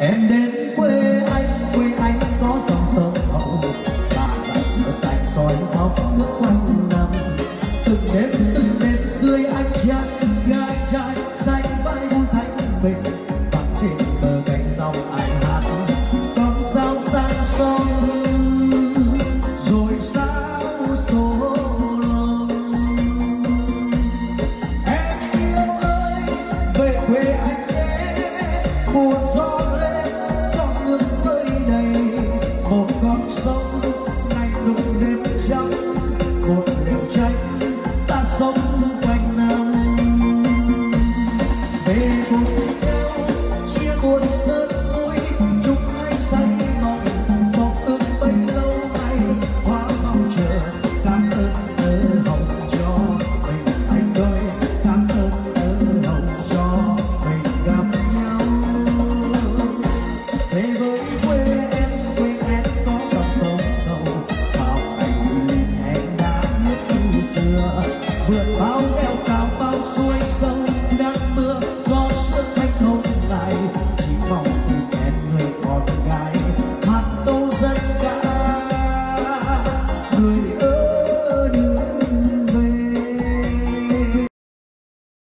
em đến quê anh quê anh có dòng sông hậu và dải chiều xanh soi thóc nước quanh năm. Từng đêm từng đêm dưới ánh trăng gai trai xanh vai vui thanh bình. Vắng trên bờ cánh dòng ai hát, con sao sang sông rồi sao số lòng. Em yêu ơi, về quê anh nhé, buồn gió Bóng sông ngày nụ đêm trắng, cuộc đời tranh ta sống Thank you.